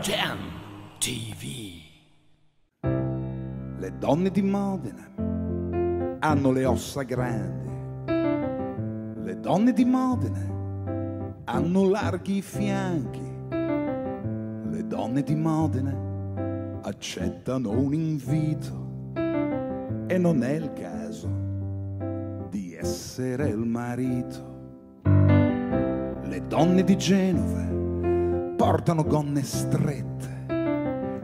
Jam TV. Le donne di Modena hanno le ossa grandi. Le donne di Modena hanno larghi fianchi. Le donne di Modena accettano un invito e non è il caso essere il marito. Le donne di Genova portano gonne strette.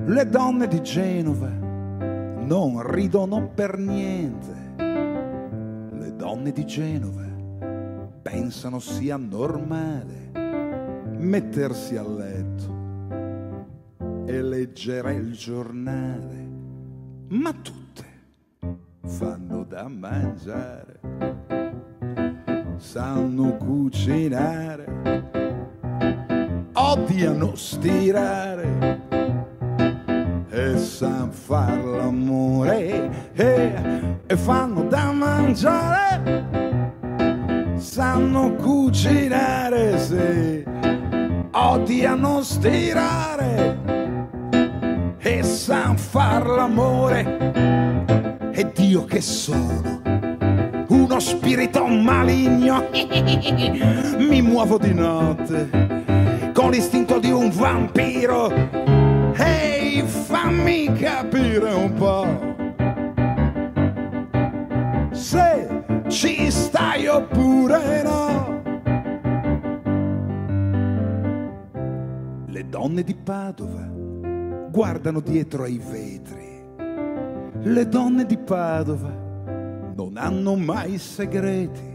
Le donne di Genova non ridono per niente. Le donne di Genova pensano sia normale mettersi a letto e leggere il giornale, ma tutte fanno da mangiare, sanno cucinare, odiano stirare e san far l'amore e, e fanno da mangiare. Sanno cucinare sì odiano stirare e san far l'amore. E Dio che sono uno spirito maligno mi muovo di notte con l'istinto di un vampiro Ehi, fammi capire un po' se ci stai oppure no. Le donne di Padova guardano dietro ai vetri. Le donne di Padova non hanno mai segreti.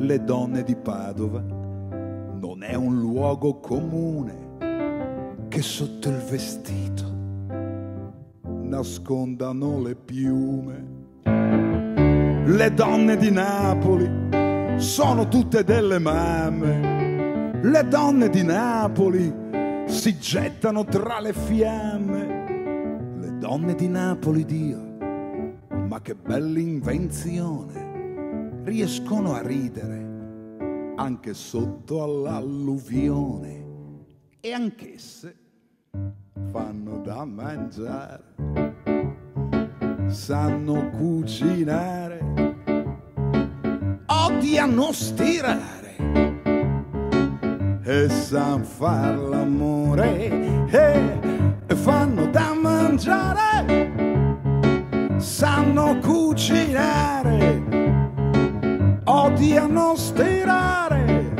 Le donne di Padova non è un luogo comune che sotto il vestito nascondano le piume. Le donne di Napoli sono tutte delle mamme. Le donne di Napoli si gettano tra le fiamme. Le donne di Napoli, Dio, ma che bella invenzione. Riescono a ridere anche sotto all'alluvione. E anch'esse fanno da mangiare, sanno cucinare, odiano stirare. E san far l'amore. E, e fanno da mangiare, sanno cucinare, odiano stirare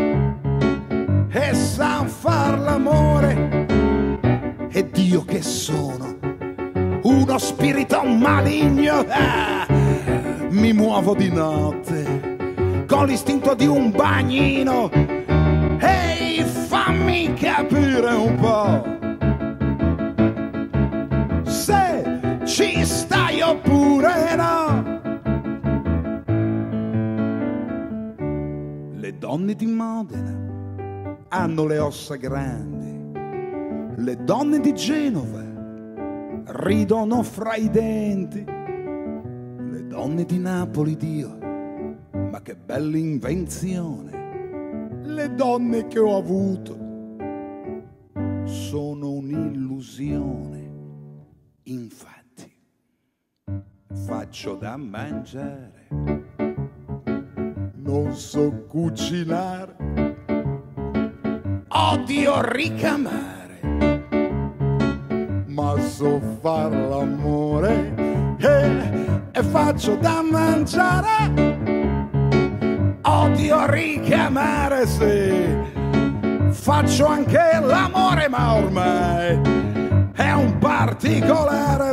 e san far l'amore. E Dio che sono uno spirito maligno ah, mi muovo di notte con l'istinto di un bagnino. Ehi fammi capire un po' se ci stai oppure no le donne di Modena hanno le ossa grandi le donne di Genova ridono fra i denti. Le donne di Napoli, Dio, ma che bella invenzione. Le donne che ho avuto sono un'illusione. Infatti, faccio da mangiare. Non so cucinare. Odio ricamare ma so far l'amore e, e faccio da mangiare. Odio richiamare se faccio anche l'amore, ma ormai è un particolare